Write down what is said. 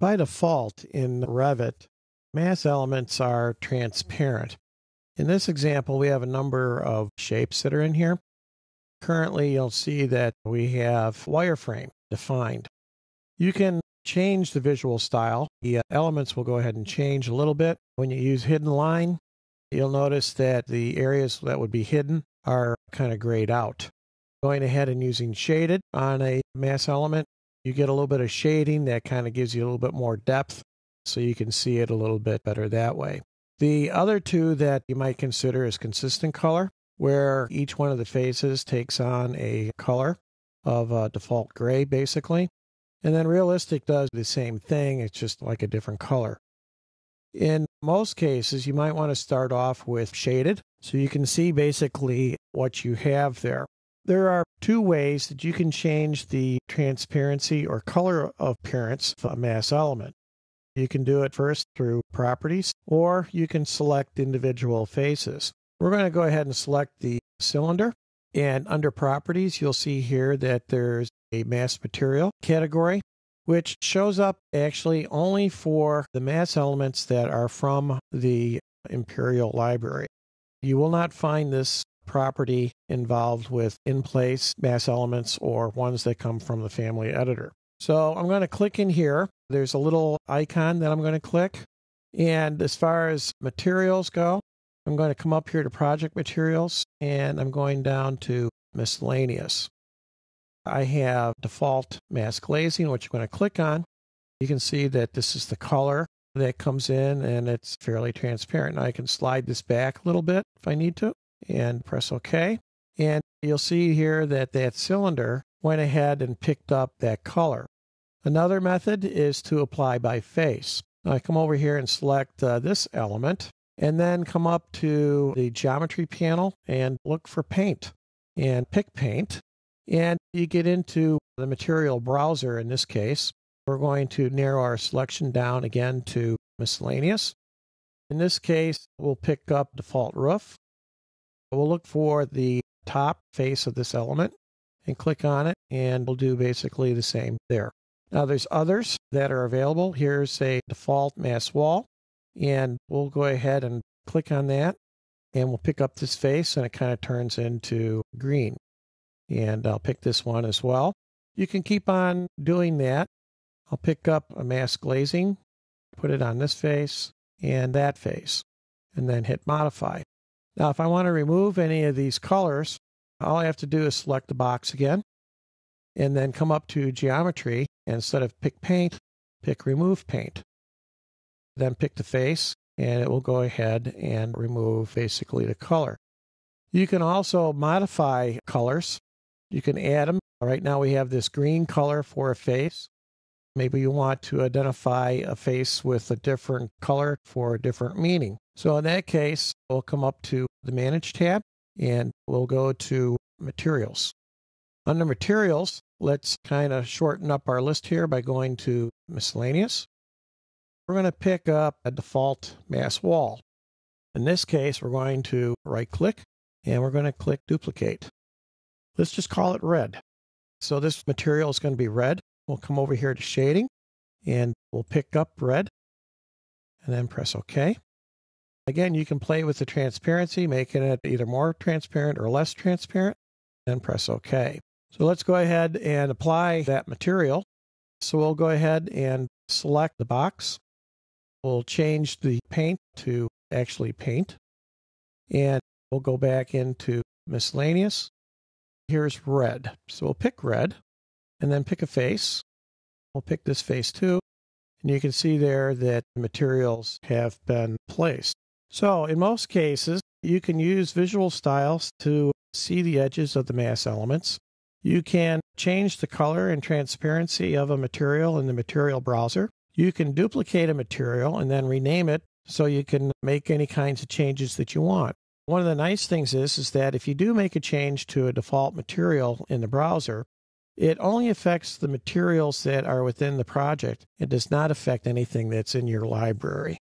By default in Revit, mass elements are transparent. In this example, we have a number of shapes that are in here. Currently, you'll see that we have wireframe defined. You can change the visual style. The uh, elements will go ahead and change a little bit. When you use hidden line, you'll notice that the areas that would be hidden are kind of grayed out. Going ahead and using shaded on a mass element, you get a little bit of shading that kind of gives you a little bit more depth so you can see it a little bit better that way. The other two that you might consider is consistent color, where each one of the faces takes on a color of a default gray, basically. And then realistic does the same thing, it's just like a different color. In most cases, you might want to start off with shaded so you can see basically what you have there. There are two ways that you can change the transparency or color appearance of a mass element. You can do it first through properties, or you can select individual faces. We're going to go ahead and select the cylinder. And under properties, you'll see here that there's a mass material category, which shows up actually only for the mass elements that are from the Imperial Library. You will not find this property involved with in place mass elements or ones that come from the family editor. So I'm going to click in here. There's a little icon that I'm going to click. And as far as materials go, I'm going to come up here to project materials and I'm going down to miscellaneous. I have default mass glazing, which I'm going to click on. You can see that this is the color that comes in and it's fairly transparent. Now I can slide this back a little bit if I need to and press OK. And you'll see here that that cylinder went ahead and picked up that color. Another method is to apply by face. I come over here and select uh, this element and then come up to the geometry panel and look for paint and pick paint. And you get into the material browser in this case. We're going to narrow our selection down again to miscellaneous. In this case, we'll pick up default roof We'll look for the top face of this element and click on it, and we'll do basically the same there. Now, there's others that are available. Here's a default mass wall, and we'll go ahead and click on that, and we'll pick up this face, and it kind of turns into green. And I'll pick this one as well. You can keep on doing that. I'll pick up a mass glazing, put it on this face and that face, and then hit modify. Now, if I want to remove any of these colors, all I have to do is select the box again and then come up to geometry. And instead of pick paint, pick remove paint. Then pick the face and it will go ahead and remove basically the color. You can also modify colors. You can add them. Right now we have this green color for a face. Maybe you want to identify a face with a different color for a different meaning. So in that case, we'll come up to the Manage tab and we'll go to Materials. Under Materials, let's kind of shorten up our list here by going to Miscellaneous. We're going to pick up a default mass wall. In this case, we're going to right click and we're going to click Duplicate. Let's just call it red. So this material is going to be red. We'll come over here to Shading and we'll pick up red and then press OK. Again, you can play with the transparency, making it either more transparent or less transparent, and press OK. So let's go ahead and apply that material. So we'll go ahead and select the box. We'll change the paint to actually paint. And we'll go back into miscellaneous. Here's red. So we'll pick red and then pick a face. We'll pick this face too. And you can see there that materials have been placed. So, in most cases, you can use visual styles to see the edges of the mass elements. You can change the color and transparency of a material in the material browser. You can duplicate a material and then rename it so you can make any kinds of changes that you want. One of the nice things is, is that if you do make a change to a default material in the browser, it only affects the materials that are within the project. It does not affect anything that's in your library.